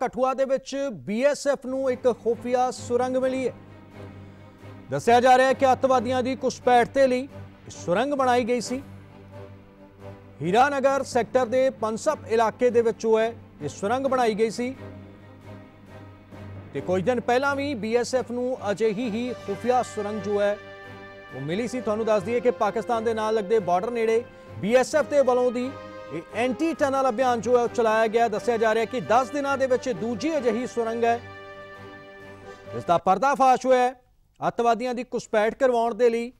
ਕਠੂਆ ਦੇ ਵਿੱਚ ਬੀਐਸਐਫ ਨੂੰ ਇੱਕ ਖੁਫੀਆ ਸੁਰੰਗ ਮਿਲੀ ਹੈ ਦੱਸਿਆ ਜਾ ਰਿਹਾ ਹੈ ਕਿ ਅੱਤਵਾਦੀਆਂ ਦੀ ਘੁਸਪੈਠ ਤੇ ਲਈ ਇਹ ਸੁਰੰਗ ਬਣਾਈ ਗਈ ਸੀ ਹੀਰਾਨਗਰ ਸੈਕਟਰ ਦੇ ਪੰਸਪ ਇਲਾਕੇ ਦੇ ਵਿੱਚੋਂ ਹੈ ਇਹ ਸੁਰੰਗ ਬਣਾਈ ਗਈ ਸੀ ਤੇ ਕੁਝ ਦਿਨ ਪਹਿਲਾਂ ਵੀ ਬੀਐਸਐਫ ਨੂੰ ਅਜਿਹੀ ਹੀ ਖੁਫੀਆ ਸੁਰੰਗ ਜੋ ਹੈ ਉਹ ਮਿਲੀ ਸੀ ਤੁਹਾਨੂੰ ਦੱਸ ਦਈਏ ਕਿ ਪਾਕਿਸਤਾਨ ਦੇ ਨਾਲ ਲੱਗਦੇ ਬਾਰਡਰ ਨੇੜੇ ਬੀਐਸਐਫ ਦੇ ਵੱਲੋਂ ਦੀ ਇਹ ਐਂਟੀ ਟਨਲ ਅਭਿਆਨ ਜੋ ਹੈ ਉਹ ਚਲਾਇਆ ਗਿਆ ਦੱਸਿਆ ਜਾ ਰਿਹਾ ਕਿ 10 ਦਿਨਾਂ ਦੇ ਵਿੱਚ ਦੂਜੀ ਅਜਿਹੀ ਸੁਰੰਗ ਹੈ ਇਸ ਦਾ ਪਰਦਾਫਾਸ਼ ਹੋਇਆ ਹੈ ਅੱਤਵਾਦੀਆਂ ਦੀ ਘੁਸਪੈਠ ਕਰਵਾਉਣ ਦੇ ਲਈ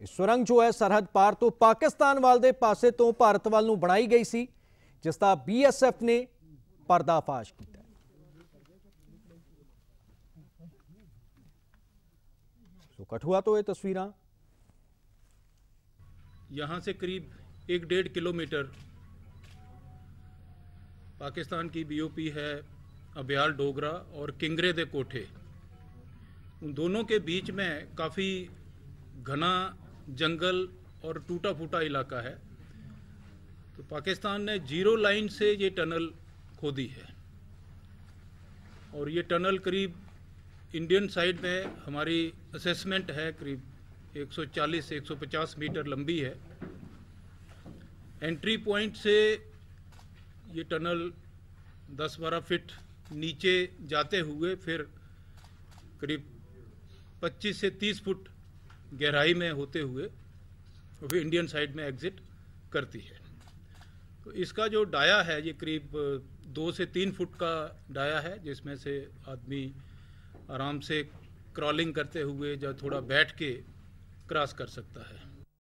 ਇਹ ਸੁਰੰਗ ਜੋ ਹੈ ਸਰਹੱਦ ਪਾਰ ਤੋਂ ਪਾਕਿਸਤਾਨ ਵੱਲ ਦੇ ਪਾਸੇ ਤੋਂ ਭਾਰਤ ਵੱਲ ਨੂੰ ਬਣਾਈ ਗਈ ਸੀ ਜਿਸ ਦਾ ਬੀਐਸਐਫ ਨੇ ਪਰਦਾਫਾਸ਼ ਕੀਤਾ ਹੈ। ਸੋ ਕਠੂਆ ਤੋਂ ਇਹ ਤਸਵੀਰਾਂ यहाँ से करीब एक डेढ़ किलोमीटर पाकिस्तान की बीओपी है अब्याल डोगरा और किंगरे दे कोठे। उन दोनों के बीच में काफ़ी घना जंगल और टूटा फूटा इलाका है। तो पाकिस्तान ने ज़ीरो लाइन से ये टनल खोदी है। और ये टनल करीब इंडियन साइड में हमारी असेसमेंट है, करीब 140 से 150 मीटर लंबी है। एंट्री पॉइंट से ये टनल 10-12 फीट नीचे जाते हुए फिर करीब 25 से 30 फुट गहराई में होते हुए फिर इंडियन साइड में एग्जिट करती है। तो इसका जो डाया है, ये करीब दो से तीन फुट का डाया है, जिसमें से आदमी आराम से क्रॉलिंग करते हुए या थोड़ा बैठ के क्रॉस कर सकता है।